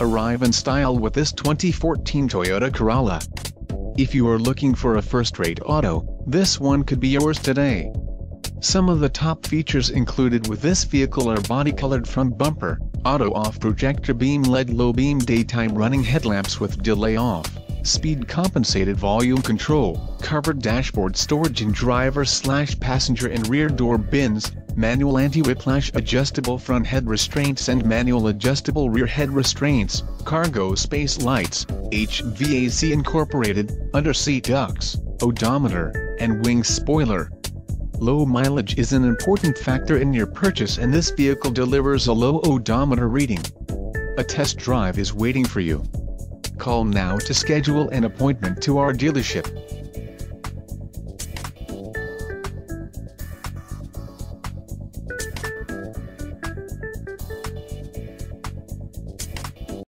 Arrive in style with this 2014 Toyota Corolla. If you are looking for a first-rate auto, this one could be yours today. Some of the top features included with this vehicle are body-colored front bumper, auto-off projector beam LED low-beam daytime running headlamps with delay-off, speed-compensated volume control, covered dashboard storage and driver-slash-passenger and rear door bins, manual anti-whiplash adjustable front head restraints and manual adjustable rear head restraints, cargo space lights, HVAC incorporated, under-seat ducts, odometer, and wing spoiler. Low mileage is an important factor in your purchase and this vehicle delivers a low odometer reading. A test drive is waiting for you. Call now to schedule an appointment to our dealership.